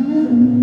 started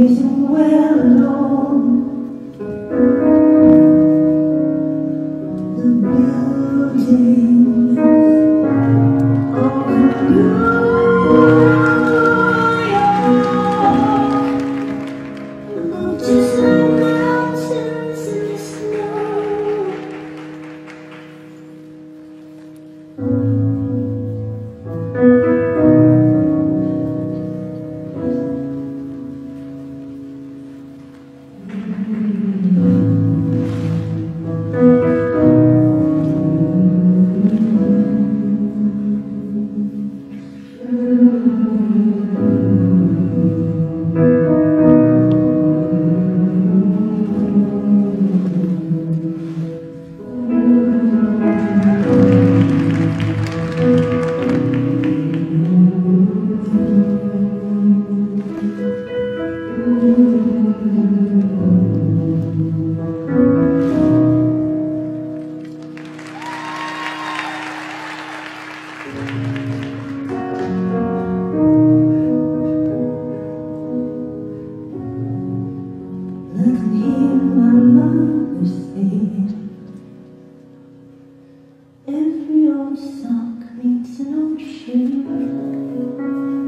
ее семья. you. old sock meets an old shoe.